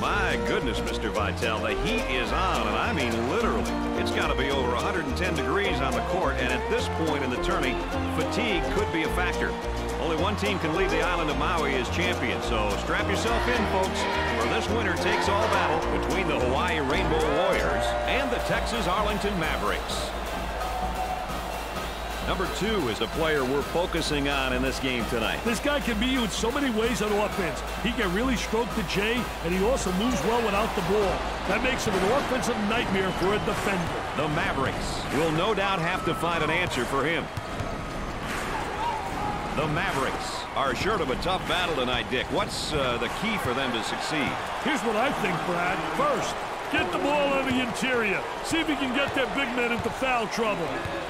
My goodness, Mr. Vitale, the heat is on, and I mean literally. It's got to be over 110 degrees on the court, and at this point in the tourney, fatigue could be a factor. Only one team can leave the island of Maui as champion, so strap yourself in, folks, for this winner takes all battle between the Hawaii Rainbow Warriors and the Texas Arlington Mavericks. Number two is the player we're focusing on in this game tonight. This guy can beat you in so many ways on offense. He can really stroke the J, and he also moves well without the ball. That makes him an offensive nightmare for a defender. The Mavericks will no doubt have to find an answer for him. The Mavericks are short of a tough battle tonight, Dick. What's uh, the key for them to succeed? Here's what I think, Brad. First, get the ball on the interior. See if you can get that big man into foul trouble.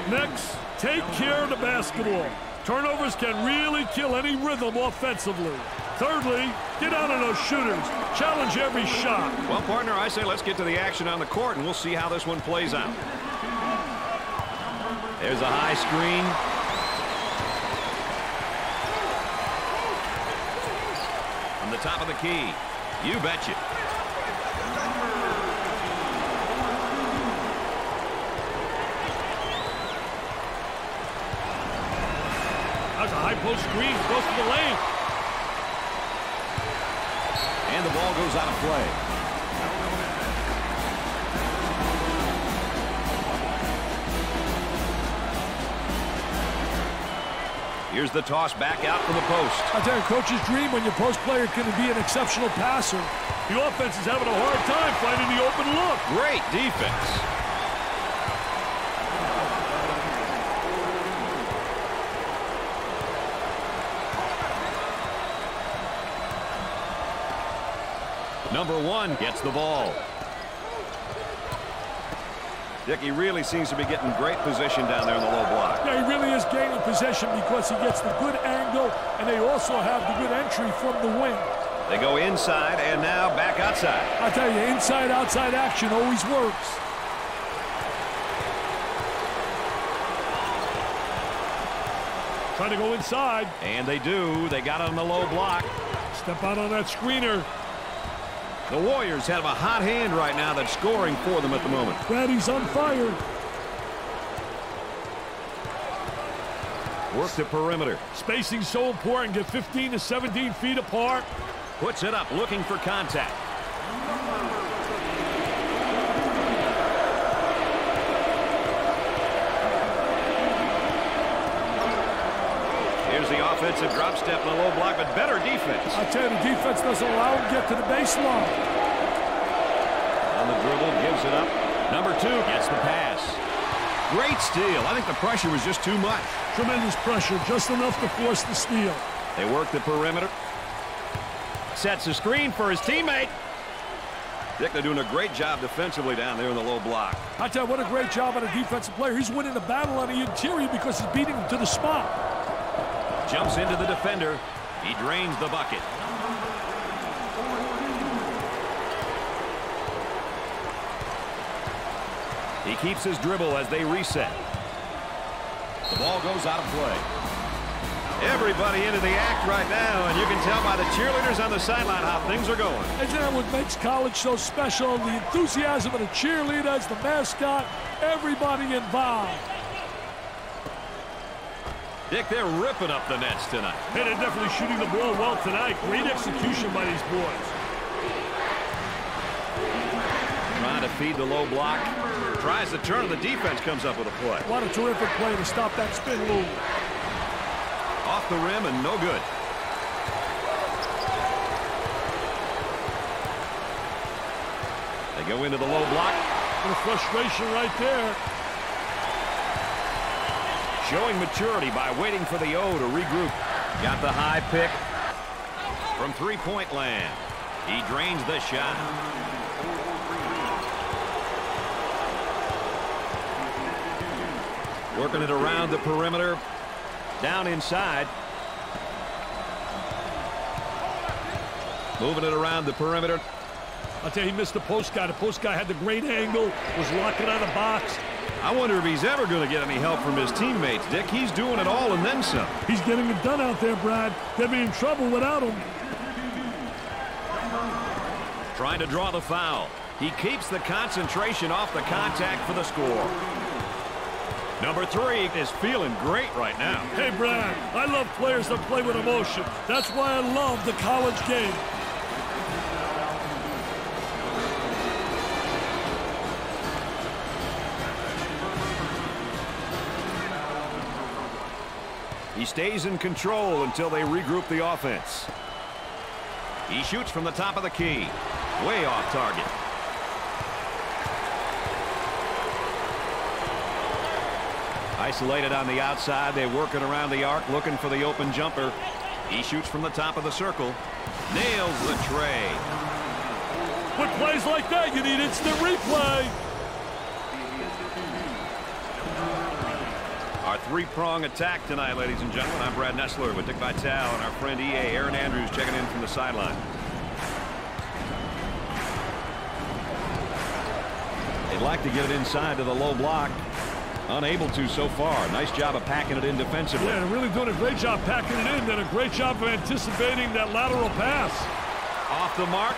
Next, take care of the basketball. Turnovers can really kill any rhythm offensively. Thirdly, get out of those shooters. Challenge every shot. Well, partner, I say let's get to the action on the court, and we'll see how this one plays out. There's a high screen. From the top of the key. You betcha. That's a screen close to the lane. And the ball goes out of play. Here's the toss back out from the post. I tell you, coach's dream when your post player can be an exceptional passer. The offense is having a hard time finding the open look. Great defense. Number one gets the ball. Dick, he really seems to be getting great position down there in the low block. Yeah, he really is gaining possession because he gets the good angle, and they also have the good entry from the wing. They go inside and now back outside. I tell you, inside-outside action always works. Trying to go inside. And they do. They got on the low block. Step out on that screener. The Warriors have a hot hand right now that's scoring for them at the moment. Brady's on fire. Work the perimeter. Spacing so important. Get 15 to 17 feet apart. Puts it up, looking for contact. the offensive drop step in the low block, but better defense. I tell you, the defense doesn't allow him to get to the baseline. On the dribble, gives it up. Number two gets the pass. Great steal. I think the pressure was just too much. Tremendous pressure, just enough to force the steal. They work the perimeter. Sets a screen for his teammate. Dick, they're doing a great job defensively down there in the low block. I tell you, what a great job on a defensive player. He's winning the battle on the interior because he's beating him to the spot. Jumps into the defender. He drains the bucket. He keeps his dribble as they reset. The ball goes out of play. Everybody into the act right now, and you can tell by the cheerleaders on the sideline how things are going. Isn't that what makes college so special? The enthusiasm of the cheerleaders, the mascot, everybody involved. Dick, they're ripping up the nets tonight. Hey, they're definitely shooting the ball well tonight. Great execution by these boys. Trying to feed the low block. Tries to turn, the defense comes up with a play. What a terrific play to stop that spin move. Off the rim and no good. They go into the low block. The frustration right there showing maturity by waiting for the O to regroup. Got the high pick from three-point land. He drains the shot. Working it around the perimeter. Down inside. Moving it around the perimeter. I'll tell you, he missed the post guy. The post guy had the great angle, was locking on the box. I wonder if he's ever going to get any help from his teammates, Dick. He's doing it all and then some. He's getting it done out there, Brad. They'll be in trouble without him. Trying to draw the foul. He keeps the concentration off the contact for the score. Number three is feeling great right now. Hey, Brad, I love players that play with emotion. That's why I love the college game. He stays in control until they regroup the offense. He shoots from the top of the key. Way off target. Isolated on the outside. They work it around the arc looking for the open jumper. He shoots from the top of the circle. Nails the tray. With plays like that, you need instant replay. Our three-prong attack tonight, ladies and gentlemen. I'm Brad Nessler with Dick Vitale and our friend EA Erin Andrews checking in from the sideline. They'd like to get it inside to the low block. Unable to so far. Nice job of packing it in defensively. Yeah, really doing a great job packing it in. Then a great job of anticipating that lateral pass. Off the mark.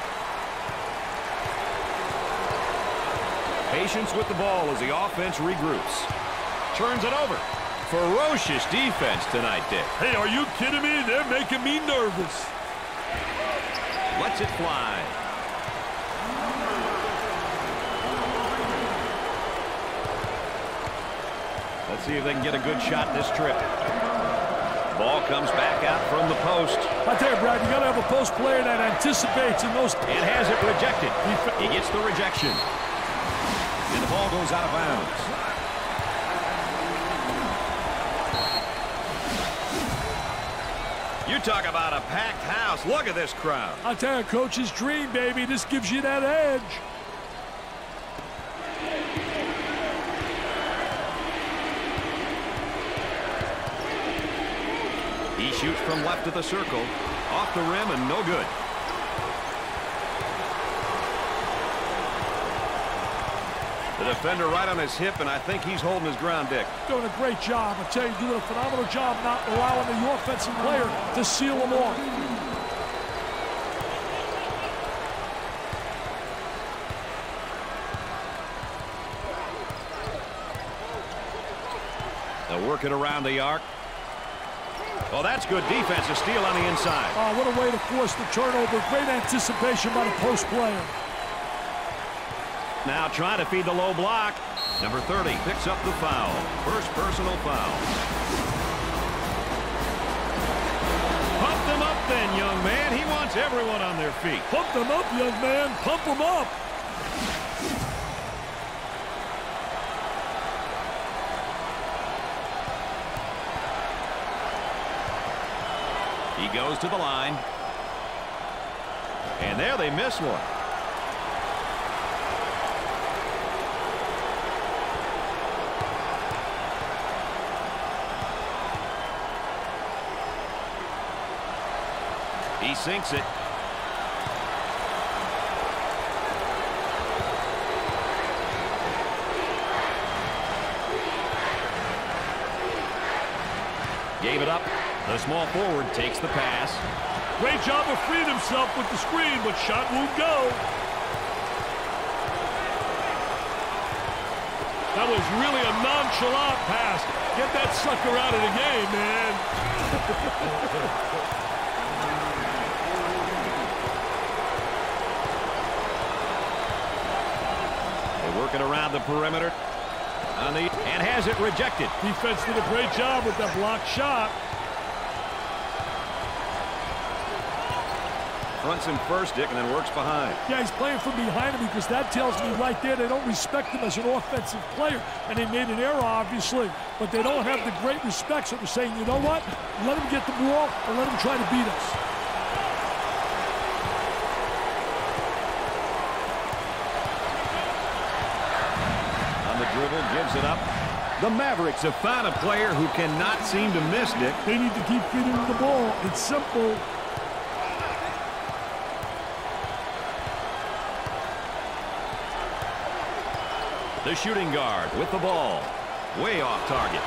Patience with the ball as the offense regroups. Turns it over. Ferocious defense tonight, Dick. Hey, are you kidding me? They're making me nervous. Let's it fly. Let's see if they can get a good shot this trip. Ball comes back out from the post. I tell you, Brad, you got to have a post player that anticipates in those. And has it rejected. He gets the rejection. And the ball goes out of bounds. You talk about a packed house. Look at this crowd. I tell you, coach's dream, baby. This gives you that edge. He shoots from left of the circle. Off the rim and no good. The defender right on his hip, and I think he's holding his ground, Dick. Doing a great job. I tell you, doing a phenomenal job not allowing the offensive player to seal them off. They'll work it around the arc. Oh, that's good defense. A steal on the inside. Oh, what a way to force the turnover. Great anticipation by the post player. Now trying to feed the low block. Number 30 picks up the foul. First personal foul. Pump them up then, young man. He wants everyone on their feet. Pump them up, young man. Pump them up. He goes to the line. And there they miss one. He sinks it. Gave it up. The small forward takes the pass. Great job of freeing himself with the screen, but shot won't go. That was really a nonchalant pass. Get that sucker out of the game, man. They work it around the perimeter. On the, and has it rejected. Defense did a great job with that blocked shot. Fronts him first, Dick, and then works behind. Yeah, he's playing from behind him because that tells me right there they don't respect him as an offensive player. And they made an error, obviously, but they don't have the great respect. So they're saying, you know what? Let him get the ball and let him try to beat us. On the dribble, gives it up. The Mavericks have found a player who cannot seem to miss, Dick. They need to keep feeding the ball. It's simple. The shooting guard with the ball. Way off target.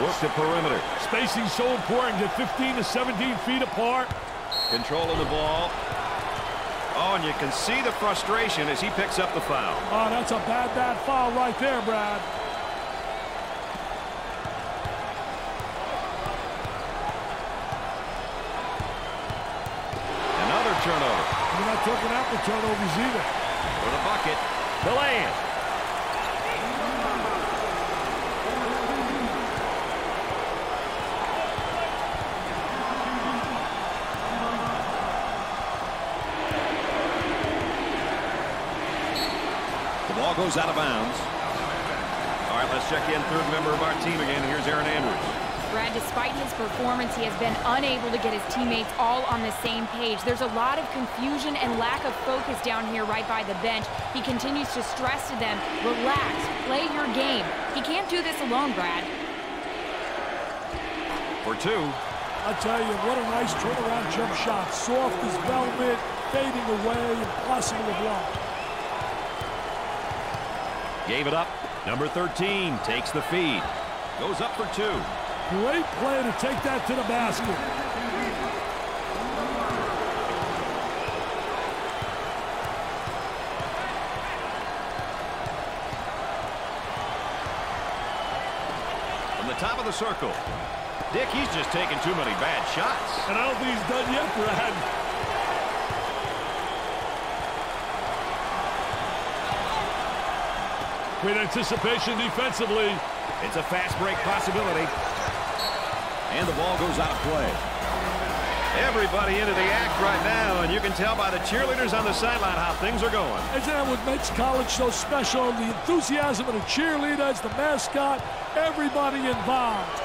Work the perimeter. Spacing so important. Get 15 to 17 feet apart. Controlling the ball. And you can see the frustration as he picks up the foul. Oh, that's a bad, bad foul right there, Brad. Another turnover. You're not talking out the turnovers either. For the bucket. Deland. Goes out of bounds. All right, let's check in third member of our team again. Here's Erin Andrews. Brad, despite his performance, he has been unable to get his teammates all on the same page. There's a lot of confusion and lack of focus down here right by the bench. He continues to stress to them, relax, play your game. He can't do this alone, Brad. For two. I tell you, what a nice turnaround jump shot. Soft as velvet, fading away, impossible to block. Gave it up. Number 13 takes the feed. Goes up for two. Great play to take that to the basket. From the top of the circle. Dick, he's just taking too many bad shots. And I don't think he's done yet, Brad. Great anticipation defensively. It's a fast break possibility. And the ball goes out of play. Everybody into the act right now, and you can tell by the cheerleaders on the sideline how things are going. Isn't that what makes college so special? The enthusiasm of the cheerleaders, the mascot, everybody involved.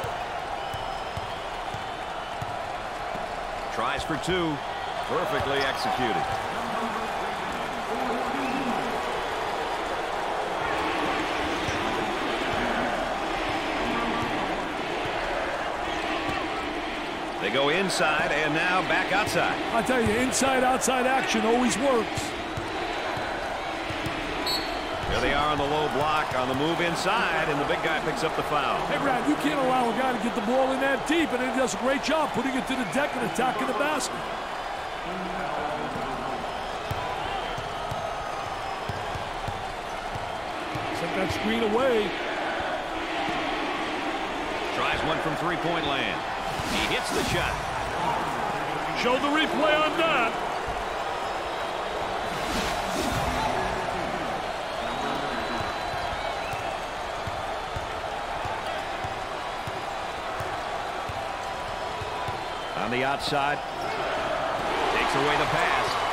Tries for two. Perfectly executed. Go inside and now back outside. I tell you, inside-outside action always works. Here they are on the low block on the move inside, and the big guy picks up the foul. Hey, Brad, you can't allow a guy to get the ball in that deep, and he does a great job putting it to the deck and attacking the basket. Set that screen away. Tries one from three-point land. He hits the shot. Show the replay on that. On the outside. Takes away the pass.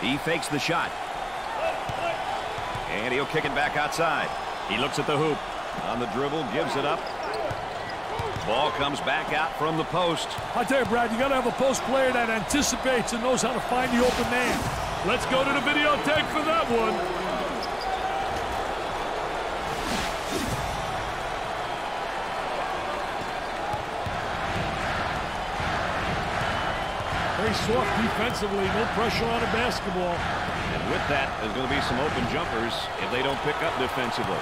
He fakes the shot. And he'll kick it back outside. He looks at the hoop. On the dribble, gives it up. Ball comes back out from the post. I tell you, Brad, you got to have a post player that anticipates and knows how to find the open man. Let's go to the videotape for that one. Very soft defensively, no pressure on the basketball. And with that, there's going to be some open jumpers if they don't pick up defensively.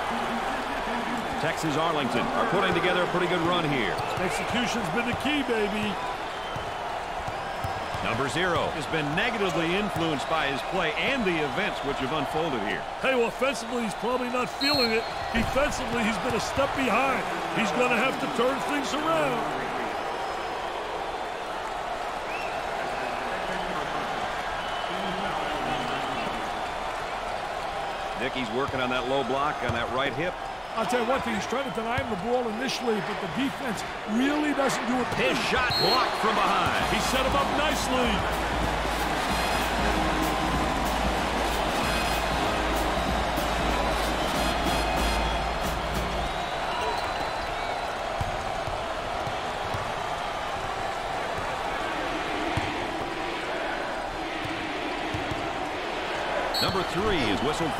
Texas Arlington are putting together a pretty good run here. Execution's been the key, baby. Number zero has been negatively influenced by his play and the events which have unfolded here. Hey, well, offensively, he's probably not feeling it. Defensively, he's been a step behind. He's going to have to turn things around. Working on that low block on that right hip. I'll tell you one thing, he's trying to deny him the ball initially, but the defense really doesn't do it. His shot blocked from behind. He set him up nicely.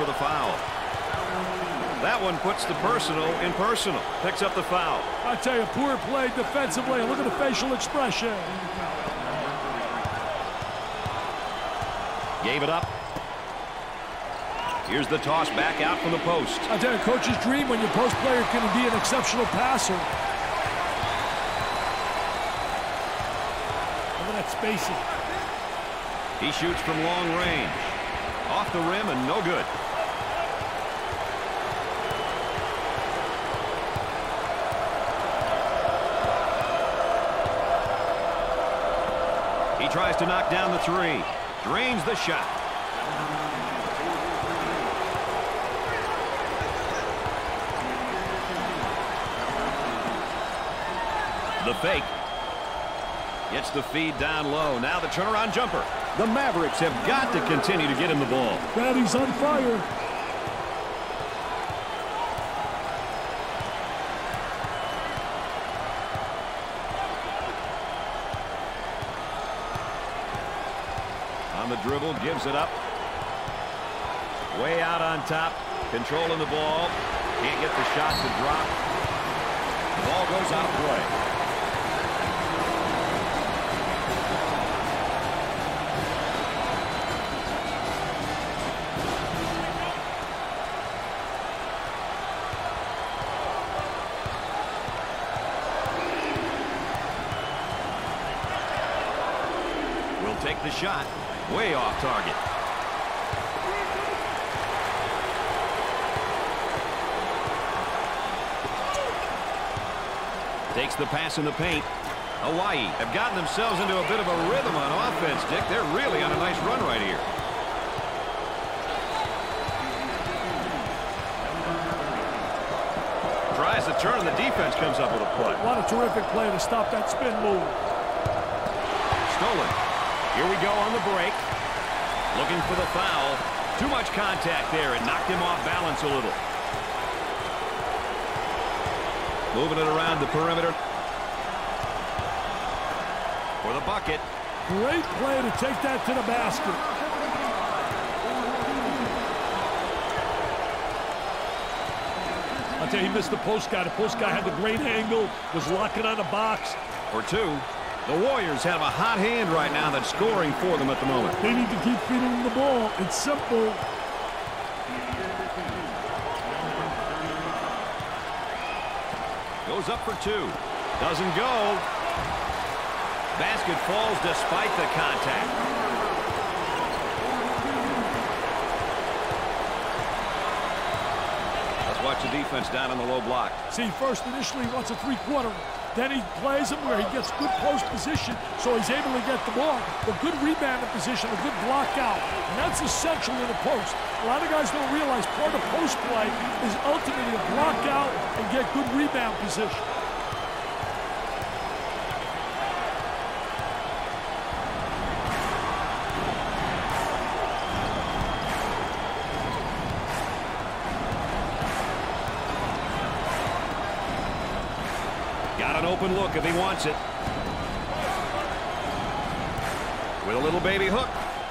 For the foul. That one puts the personal in personal. Picks up the foul. I tell you, poor play defensively. Look at the facial expression. Gave it up. Here's the toss back out from the post. I tell you, coach's dream when your post player can be an exceptional passer. Look at that spacing. He shoots from long range. Off the rim and no good. Tries to knock down the three. Drains the shot. The fake. Gets the feed down low. Now the turnaround jumper. The Mavericks have got to continue to get him the ball. Daddy's on fire. On the dribble, it up. Way out on top, controlling the ball. Can't get the shot to drop. The ball goes out of play. Pass in the paint. Hawaii have gotten themselves into a bit of a rhythm on offense, Dick. They're really on a nice run right here. Tries to turn, and the defense comes up with a play. What a terrific play to stop that spin move. Stolen. Here we go on the break. Looking for the foul. Too much contact there. It knocked him off balance a little. Moving it around the perimeter. For the bucket. Great play to take that to the basket. I'll tell you, he missed the post guy. The post guy had the great angle, was locking on the box. For two. The Warriors have a hot hand right now that's scoring for them at the moment. They need to keep feeding the ball. It's simple. Goes up for two. Doesn't go. Basket falls despite the contact. Let's watch the defense down on the low block. See, first initially he wants a three-quarter. Then he plays him where he gets good post position, so he's able to get the ball. The good rebound position, a good block out. And that's essential in the post. A lot of guys don't realize part of post play is ultimately to block out and get good rebound position. Open look if he wants it. With a little baby hook.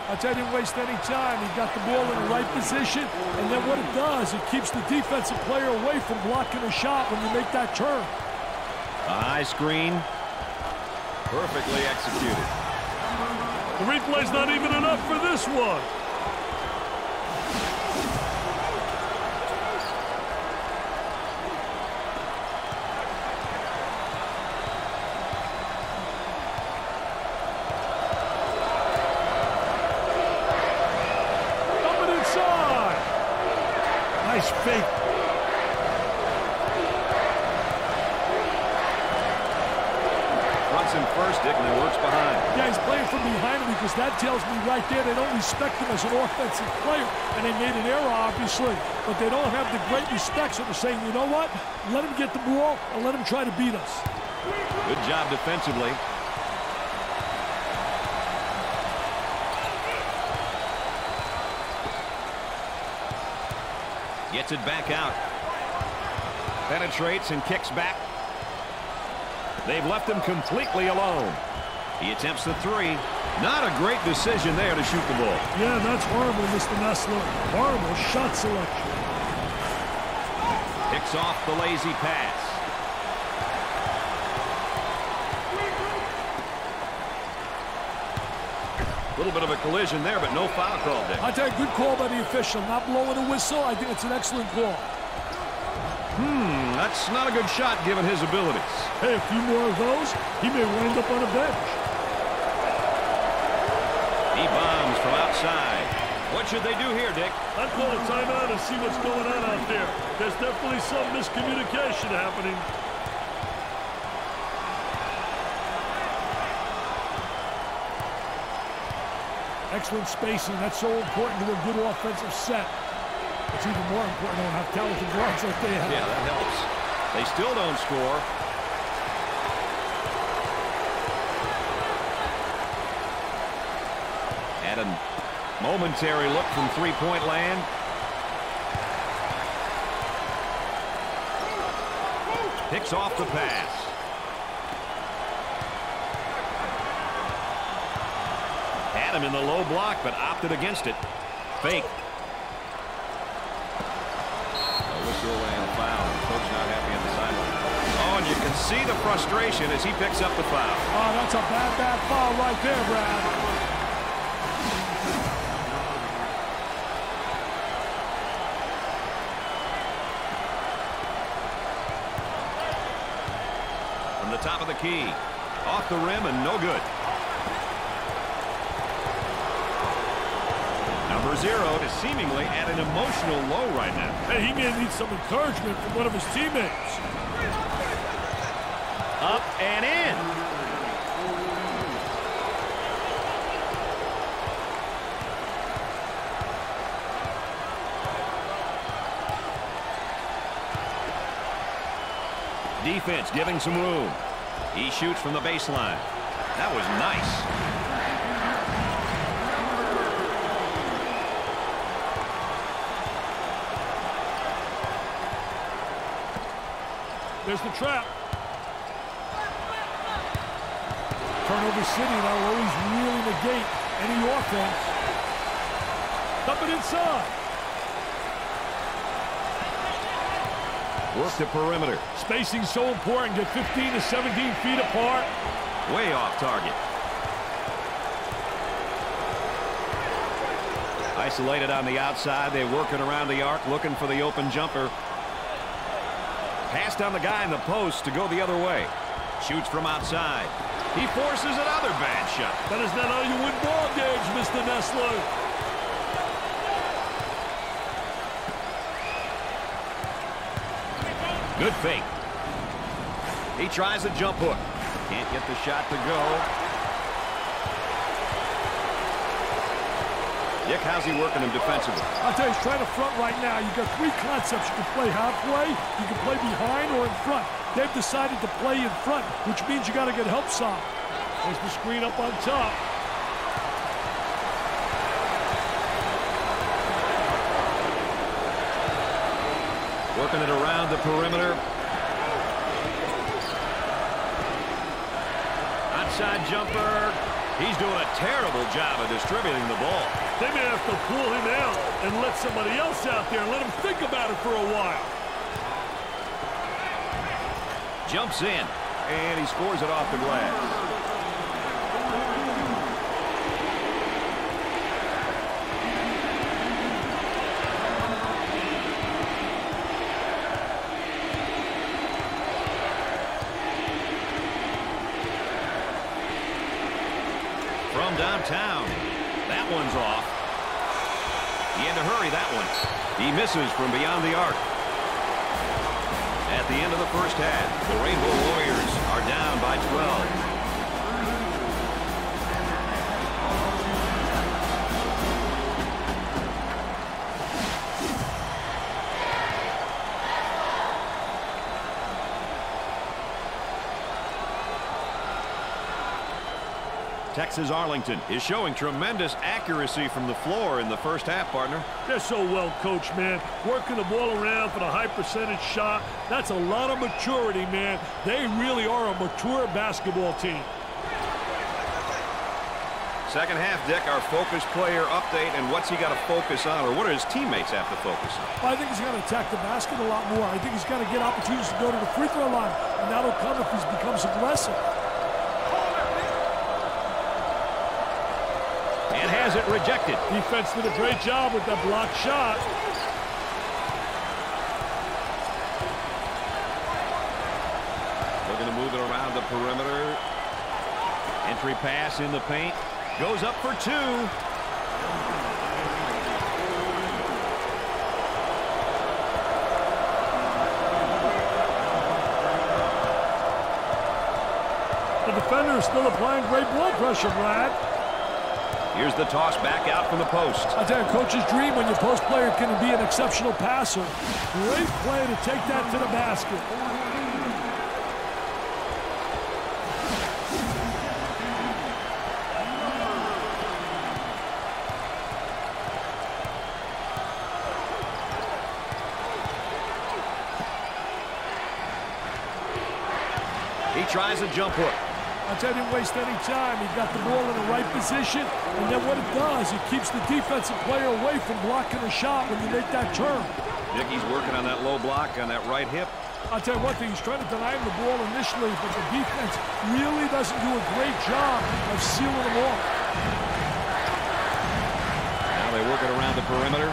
I tell you, didn't waste any time. He got the ball in the right position, and then what it does, it keeps the defensive player away from blocking a shot when you make that turn. A high screen. Perfectly executed. The replay's not even enough for this one. Coming inside. Nice fake. Fronts him first, Dick, and then works behind. Yeah, he's playing from behind him because that tells me right there they don't respect him as an offensive player. And they made an error, obviously, but they don't have the great respect. So they're saying, you know what? Let him get the ball and let him try to beat us. Good job defensively. Gets it back out. Penetrates and kicks back. They've left him completely alone. He attempts the three. Not a great decision there to shoot the ball. Yeah, that's horrible, Mr. Nessler. Horrible shot selection. Picks off the lazy pass. A little bit of a collision there, but no foul called there. I take good call by the official. Not blowing a whistle. I think it's an excellent call. Hmm, that's not a good shot given his abilities. Hey, a few more of those, he may wind up on a bench. Bombs from outside. What should they do here, Dick? I'd call a timeout and see what's going on out there. There's definitely some miscommunication happening. Excellent spacing. That's so important to a good offensive set. It's even more important to have talented guards like they have. Yeah, that helps. They still don't score. Had a momentary look from three-point land. Picks off the pass. Had him in the low block, but opted against it. Fake. A whistle and a foul. Coach not happy on the sideline. Oh, and you can see the frustration as he picks up the foul. Oh, that's a bad, bad foul right there, Brad. From the top of the key. Off the rim and no good. Number zero is seemingly at an emotional low right now. Hey, he may need some encouragement from one of his teammates. Up and in. Defense giving some room. He shoots from the baseline. That was nice. There's the trap. Turnover City, that'll always really negate any offense. Dump it inside. Work the perimeter. Spacing so important. Get 15 to 17 feet apart. Way off target. Isolated on the outside. They're working around the arc, looking for the open jumper. Passed on the guy in the post to go the other way. Shoots from outside. He forces another bad shot. That is not how you win ball games, Mr. Nessler. Good fake. He tries a jump hook. Can't get the shot to go. Dick, how's he working him defensively? I'll tell you, he's trying to front right now. You've got three concepts. You can play halfway, you can play behind, or in front. They've decided to play in front, which means you got to get help side. There's the screen up on top. Working it around the perimeter. Outside jumper. He's doing a terrible job of distributing the ball. They may have to pull him out and let somebody else out there and let him think about it for a while. Jumps in, and he scores it off the glass. Downtown, that one's off. He had to hurry that one. He misses from beyond the arc. At the end of the first half, the Rainbow Warriors are down by 12. Texas Arlington is showing tremendous accuracy from the floor in the first half, partner. They're so well coached, man. Working the ball around for the high percentage shot. That's a lot of maturity, man. They really are a mature basketball team. Second half, Dick, our focus player update and what's he got to focus on, or what do his teammates have to focus on? I think he's got to attack the basket a lot more. I think he's got to get opportunities to go to the free throw line, and that'll come if he becomes aggressive. And has it rejected. Defense did a great job with that block shot. Looking to move it around the perimeter. Entry pass in the paint. Goes up for two. The defender is still applying great ball pressure, Brad. Here's the toss back out from the post. I tell you, coach's dream when your post player can be an exceptional passer. Great play to take that to the basket. He tries a jump hook. I didn't waste any time. He got the ball in the right position, and then what it does, it keeps the defensive player away from blocking a shot when you make that turn. Dickey's working on that low block on that right hip. I'll tell you one thing, he's trying to deny him the ball initially, but the defense really doesn't do a great job of sealing him off. Now they work it around the perimeter.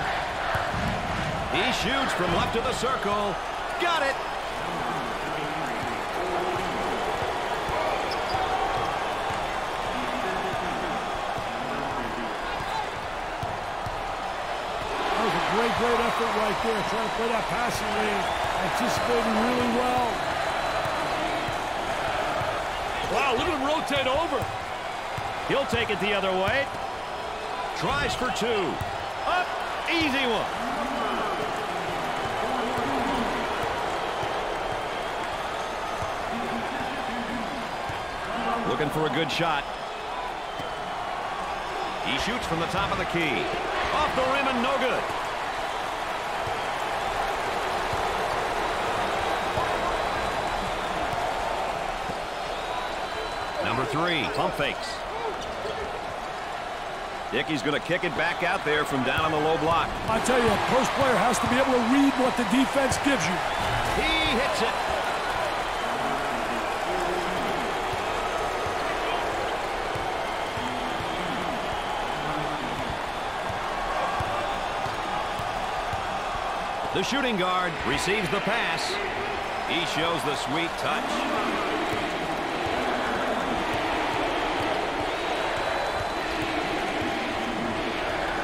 He shoots from left of the circle. Got it. There, trying to play that passing lane, anticipating really well. Wow, look at him rotate over. He'll take it the other way. Tries for two. Up. Easy one. Looking for a good shot. He shoots from the top of the key. Off the rim and no good. Number three, pump fakes. Dickey's going to kick it back out there from down on the low block. I tell you, a post player has to be able to read what the defense gives you. He hits it. The shooting guard receives the pass. He shows the sweet touch.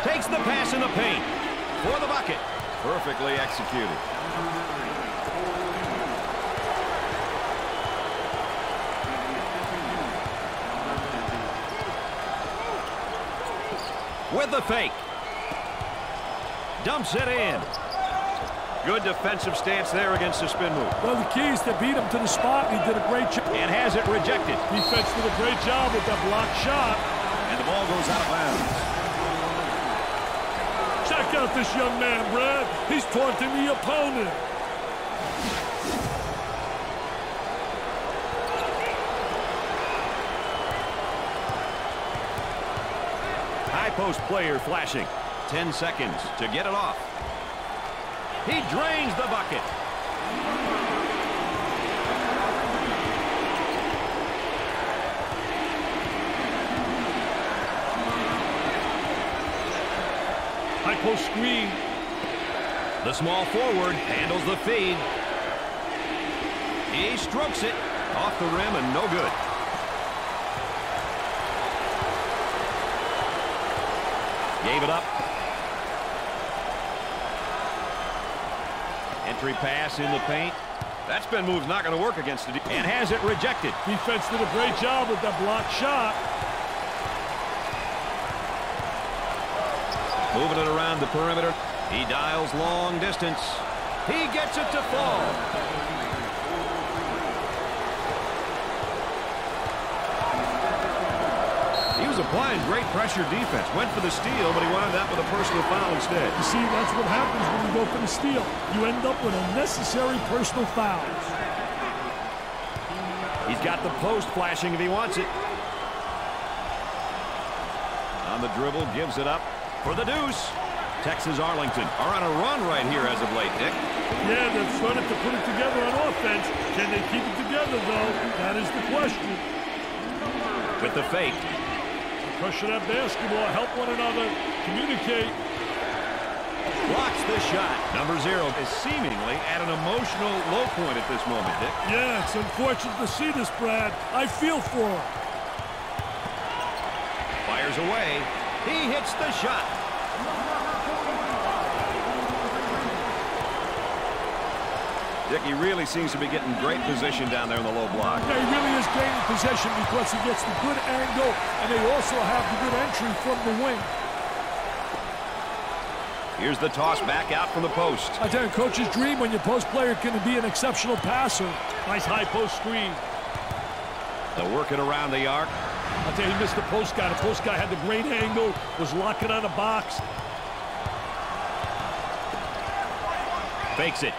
Takes the pass in the paint for the bucket. Perfectly executed. With the fake. Dumps it in. Good defensive stance there against the spin move. Well, the key is to beat him to the spot, and he did a great job. And has it rejected. Defense did a great job with that block shot. And the ball goes out of bounds. Check out this young man, Brad. He's taunting the opponent. High post player flashing. 10 seconds to get it off. He drains the bucket. Post screen. The small forward handles the feed. He strokes it off the rim and no good. Gave it up. Entry pass in the paint. That spin move's not going to work against it. And has it rejected. Defense did a great job with that block shot. Moving it around the perimeter. He dials long distance. He gets it to fall. He was applying great pressure defense. Went for the steal, but he wound up with a personal foul instead. You see, that's what happens when you go for the steal. You end up with unnecessary personal fouls. He's got the post flashing if he wants it. On the dribble, gives it up for the deuce. Texas Arlington are on a run right here as of late, Dick. Yeah, they're starting to put it together on offense. Can they keep it together, though? That is the question. With the fake. Pressure that basketball, help one another, communicate. Blocks the shot. Number zero is seemingly at an emotional low point at this moment, Dick. Yeah, it's unfortunate to see this, Brad. I feel for him. Fires away. He hits the shot. Dick, he really seems to be getting great position down there in the low block. Yeah, he really is gaining possession because he gets the good angle, and they also have the good entry from the wing. Here's the toss back out from the post. I tell you, coach's dream when your post player can be an exceptional passer. Nice high post screen. They're working around the arc. I tell you, he missed the post guy. The post guy had the great angle, was locking on a box. Fakes it.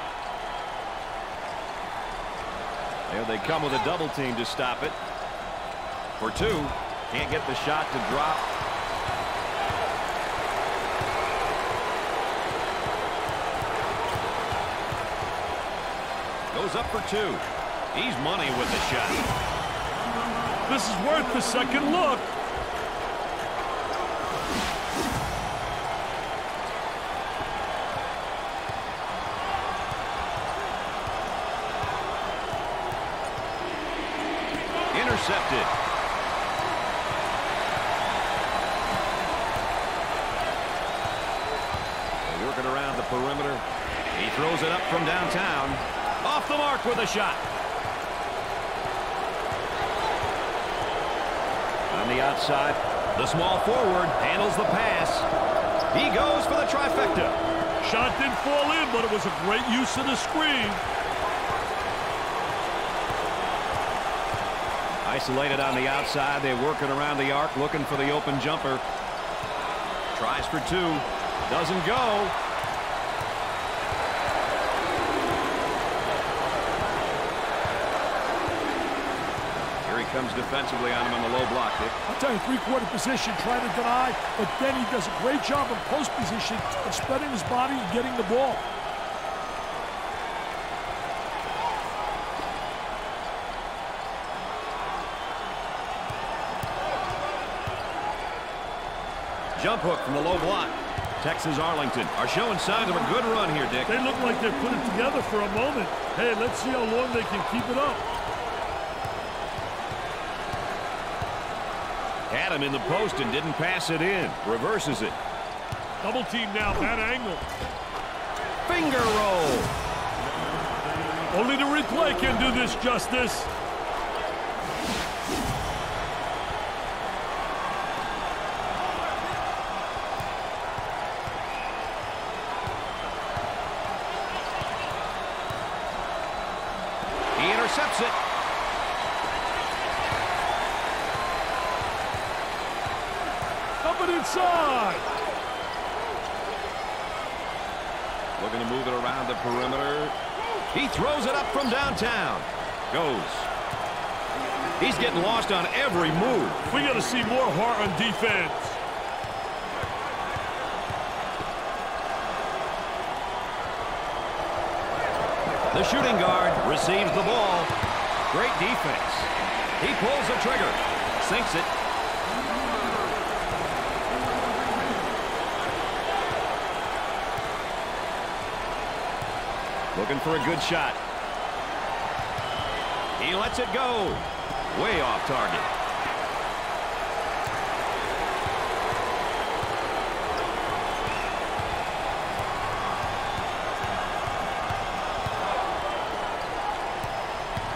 There they come with a double team to stop it. For two. Can't get the shot to drop. Goes up for two. He's money with the shot. This is worth the second look. Intercepted. They're working around the perimeter. He throws it up from downtown. Off the mark with a shot. On the outside, the small forward handles the pass. He goes for the trifecta. Shot didn't fall in, but it was a great use of the screen. Isolated on the outside. They're working around the arc, looking for the open jumper. Tries for two. Doesn't go. Here he comes defensively on him on the low block, Dick. I'll tell you, three-quarter position, trying to deny, but then he does a great job in post position of spreading his body and getting the ball. Jump hook from the low block. Texas Arlington are showing signs of a good run here, Dick. They look like they put it together for a moment. Hey, let's see how long they can keep it up. Had him in the post and didn't pass it in. Reverses it. Double team now, that angle. Finger roll. Only the replay can do this justice. He intercepts it. Up and inside. Looking to move it around the perimeter. He throws it up from downtown. Goes. He's getting lost on every move. We got to see more heart on defense. The shooting guard receives the ball. Great defense. He pulls the trigger. Sinks it. Looking for a good shot. He lets it go. Way off target.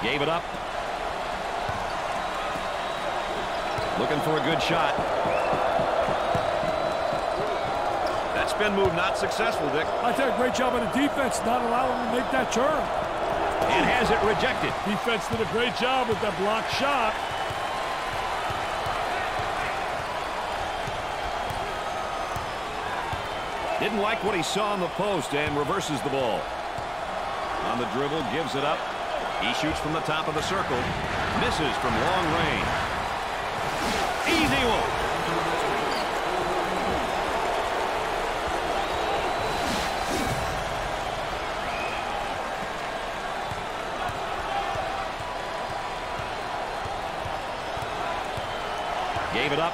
Gave it up. Looking for a good shot. That spin move not successful, Dick. I tell you, great job on the defense, not allowing him to make that turn. And has it rejected. Defense did a great job with that block shot. Didn't like what he saw in the post and reverses the ball. On the dribble, gives it up. He shoots from the top of the circle. Misses from long range. Easy one. Gave it up.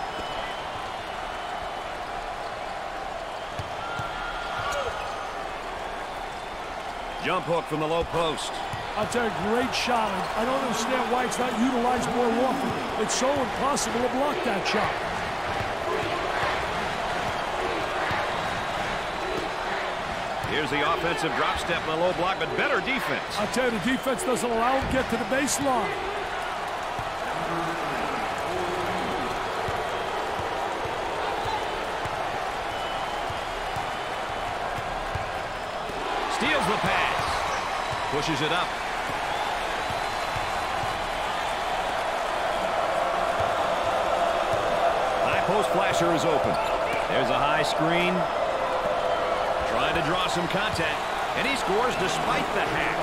Jump hook from the low post. I'll tell you, great shot. I don't understand why it's not utilized more often. It's so impossible to block that shot. Here's the offensive drop step in the low block, but better defense. I'll tell you, the defense doesn't allow him to get to the baseline. Steals the pass. Pushes it up. High post flasher is open. There's a high screen. Trying to draw some contact. And he scores despite the hack.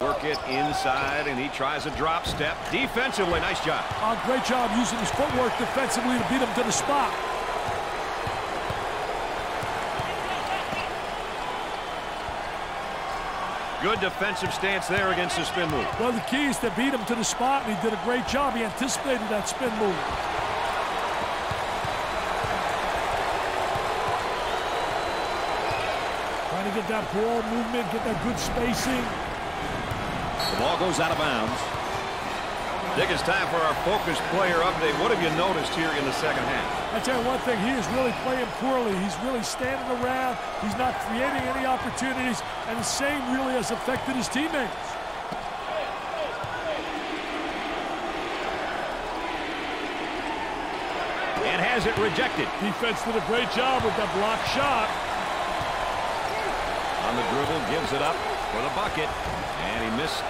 Work it inside, and he tries a drop step. Defensively, nice job. Oh, great job using his footwork defensively to beat him to the spot. Good defensive stance there against the spin move. Well, the key is to beat him to the spot, and he did a great job. He anticipated that spin move. Trying to get that ball movement, get that good spacing. Ball goes out of bounds. Dick, it's time for our focus player update. What have you noticed here in the second half? I tell you one thing, he is really playing poorly. He's really standing around. He's not creating any opportunities, and the same really has affected his teammates. And has it rejected. Defense did a great job with that block shot. On the dribble, gives it up for the bucket, and he missed.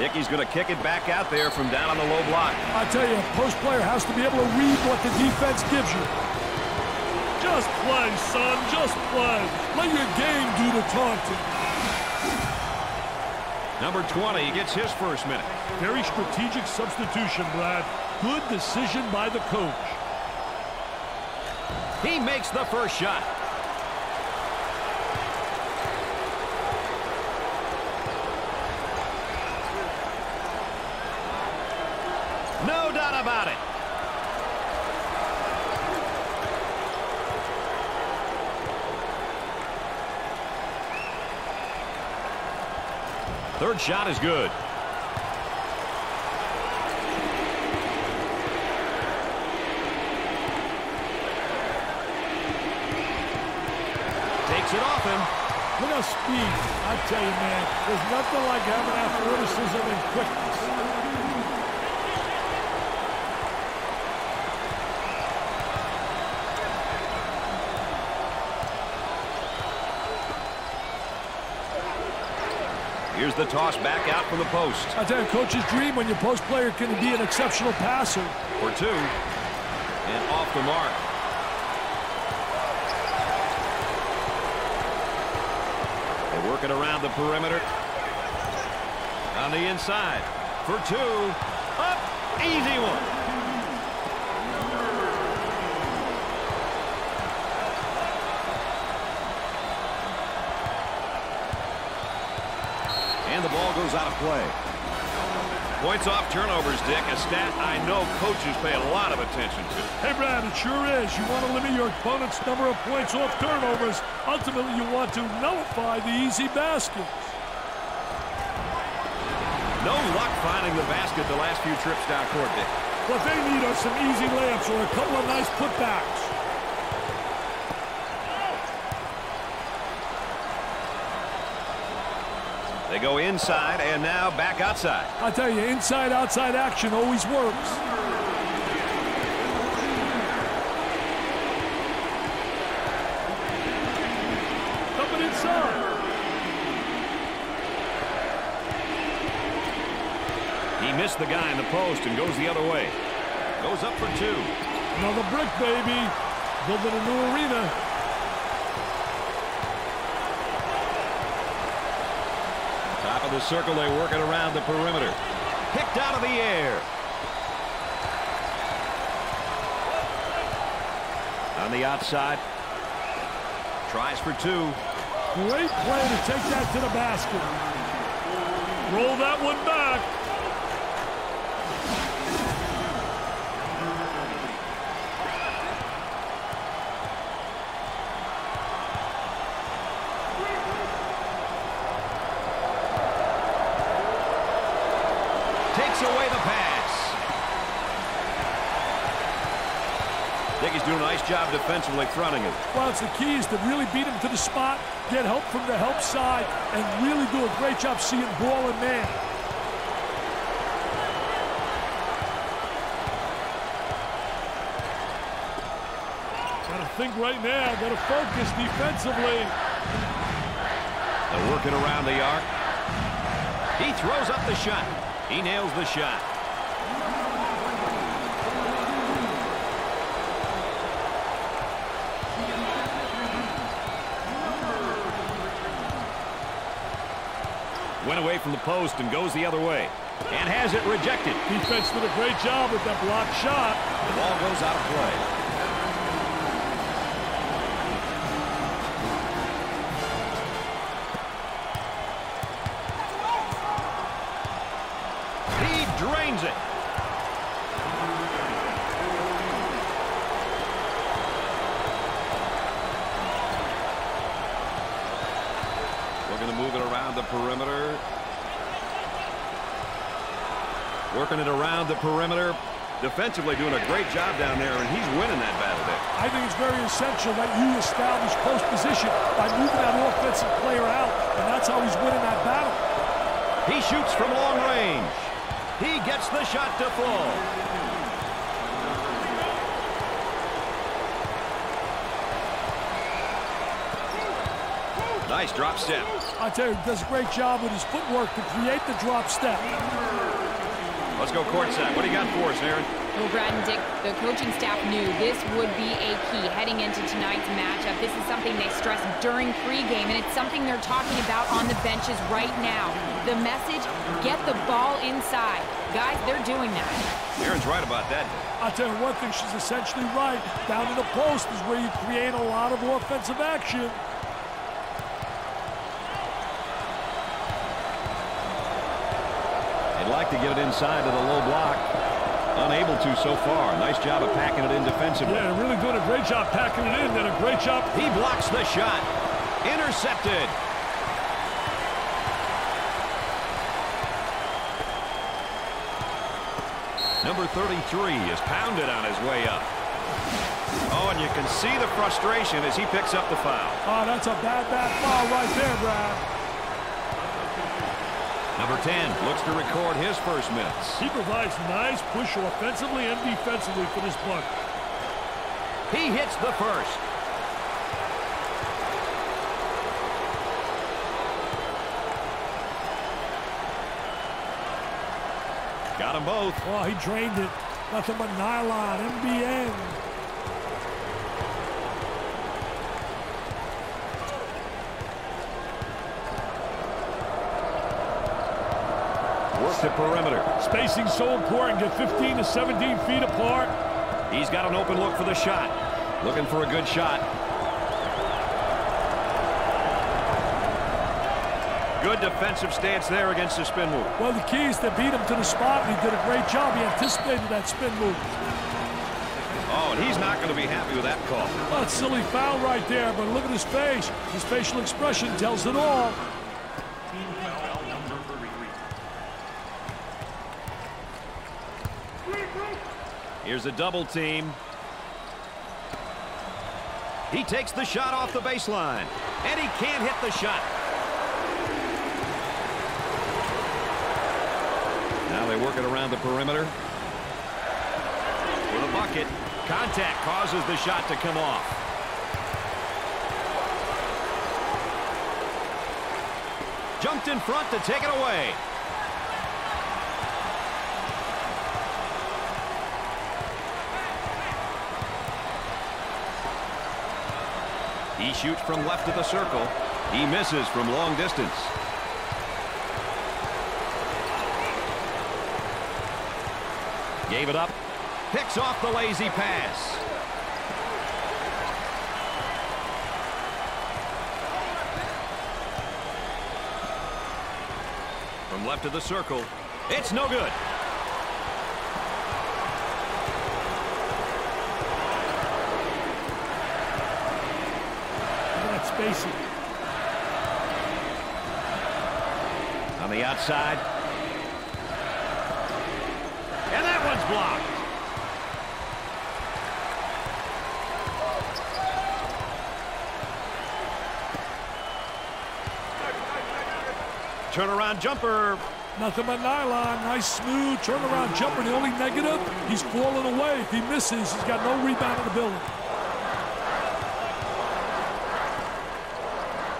Dickey's going to kick it back out there from down on the low block. I tell you, a post player has to be able to read what the defense gives you. Just play, son. Just play. Let your game do the taunting. Number 20 gets his first minute. Very strategic substitution, Brad. Good decision by the coach. He makes the first shot. No doubt about it. Third shot is good. Takes it off him. Look at speed. I tell you, man, there's nothing like having athleticism and quickness. Here's the toss back out from the post. I tell you, coach's dream when your post player can be an exceptional passer. For two. And off the mark. They work it around the perimeter. On the inside. For two. Up. Easy one. And the ball goes out of play. Points off turnovers, Dick, a stat I know coaches pay a lot of attention to. Hey, Brad, it sure is. You want to limit your opponent's number of points off turnovers. Ultimately, you want to nullify the easy baskets. No luck finding the basket the last few trips down court, Dick. What they need are some easy layups or a couple of nice putbacks. Go inside and now back outside. I tell you, inside-outside action always works. Coming inside. He missed the guy in the post and goes the other way. Goes up for two. Another brick, baby. Building a new arena. Top of the circle, they work it around the perimeter. Picked out of the air. On the outside. Tries for two. Great play to take that to the basket. Roll that one back. Takes away the pass. I think he's doing a nice job defensively fronting it. Well, it's the key is to really beat him to the spot, get help from the help side, and really do a great job seeing ball and man. Got to think right now, got to focus defensively. They're working around the arc. He throws up the shot. He nails the shot. Went away from the post and goes the other way. And has it rejected. Defense did a great job with that blocked shot. The ball goes out of play. The perimeter. Defensively doing a great job down there, and he's winning that battle there. I think it's very essential that you establish post position by moving that offensive player out, and that's how he's winning that battle. He shoots from long range. He gets the shot to fall. Nice drop step. I tell you, he does a great job with his footwork to create the drop step. Let's go courtside. What do you got for us, Erin? Well, Brad and Dick, the coaching staff knew this would be a key heading into tonight's matchup. This is something they stress during pregame, and it's something they're talking about on the benches right now. The message, get the ball inside. Guys, they're doing that. Erin's right about that. I'll tell you one thing, she's essentially right. Down to the post is where you create a lot of offensive action. Like to get it inside to the low block. Unable to so far. Nice job of packing it in defensively. Yeah, really doing a great job packing it in, and a great job. He blocks the shot. Intercepted. Number 33 is pounded on his way up. Oh, and you can see the frustration as he picks up the foul. Oh, that's a bad, bad foul right there, Brad. Number 10 looks to record his first minutes. He provides nice push offensively and defensively for this buck. He hits the first. Got them both. Oh, he drained it. Nothing but nylon, MBN. Work the perimeter. Spacing so important. Get 15 to 17 feet apart. He's got an open look for the shot. Looking for a good shot. Good defensive stance there against the spin move. Well, the key is to beat him to the spot, and he did a great job. He anticipated that spin move. Oh, and he's not going to be happy with that call. Well, silly foul right there, but look at his face. His facial expression tells it all. Here's a double team. He takes the shot off the baseline, and he can't hit the shot. Now they work it around the perimeter. With a bucket. Contact causes the shot to come off. Jumped in front to take it away. He shoots from left of the circle. He misses from long distance. Gave it up. Picks off the lazy pass. From left of the circle. It's no good. Outside. And that one's blocked. Turnaround jumper. Nothing but nylon. Nice, smooth turnaround jumper. The only negative, he's falling away. If he misses, he's got no rebound ability.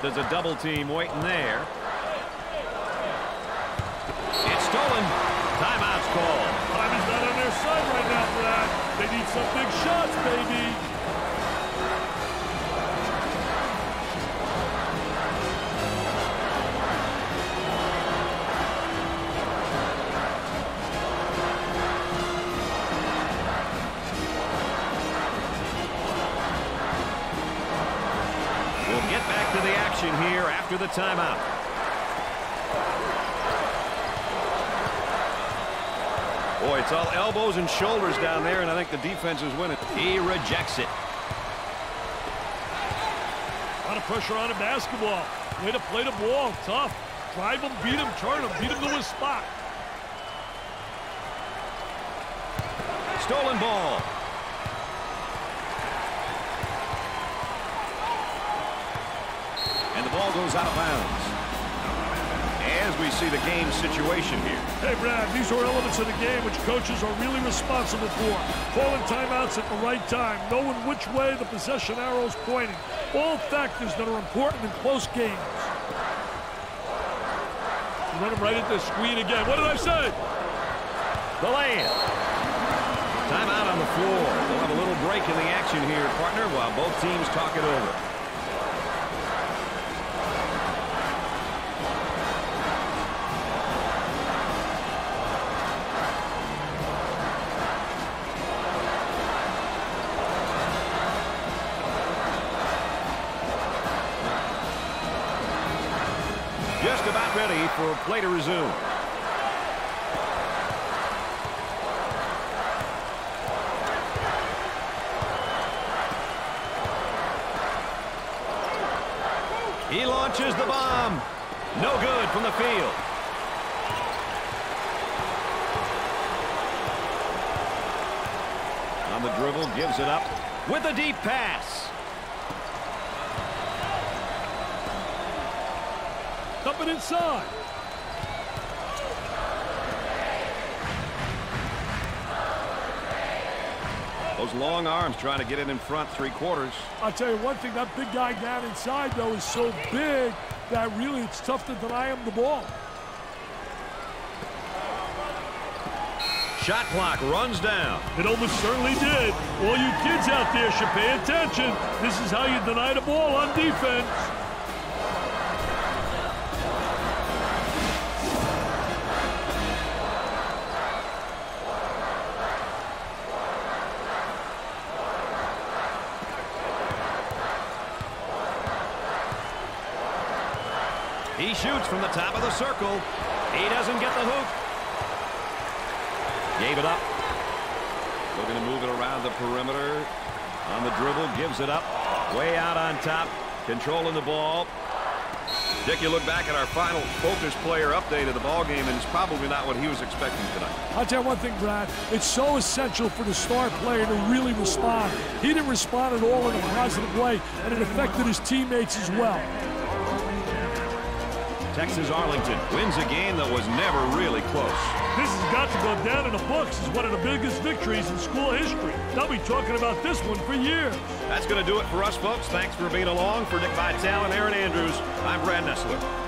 There's a double team waiting there. It's stolen. Called. Time is not on their side right now. They need some big shots, baby. We'll get back to the action here after the timeout. Boy, it's all elbows and shoulders down there, and I think the defense is winning. He rejects it. A lot of pressure on a basketball. Way to play the ball. Tough. Drive him, beat him, turn him, beat him to his spot. Stolen ball. And the ball goes out of bounds. As we see the game situation here. Hey, Brad, these are elements of the game which coaches are really responsible for. Calling timeouts at the right time, knowing which way the possession arrow is pointing. All factors that are important in close games. Run him right into the screen again. What did I say? The lay-in. Timeout on the floor. We'll have a little break in the action here, partner, while both teams talk it over. Just about ready for play to resume. He launches the bomb. No good from the field. On the dribble, gives it up with a deep pass. Dump inside. Those long arms trying to get it in front three quarters. I'll tell you one thing, that big guy down inside, though, is so big that really it's tough to deny him the ball. Shot clock runs down. It almost certainly did. All you kids out there should pay attention. This is how you deny the ball on defense. Circle. He doesn't get the hoop. Gave it up. Looking to move it around the perimeter. On the dribble, gives it up. Way out on top. Controlling the ball. Dick, you look back at our final focus player update of the ball game, and it's probably not what he was expecting tonight. I'll tell you one thing, Brad. It's so essential for the star player to really respond. He didn't respond at all in a positive way, and it affected his teammates as well. Texas Arlington wins a game that was never really close. This has got to go down in the books as one of the biggest victories in school history. They'll be talking about this one for years. That's going to do it for us, folks. Thanks for being along. For Dick Vitale and Erin Andrews, I'm Brad Nessler.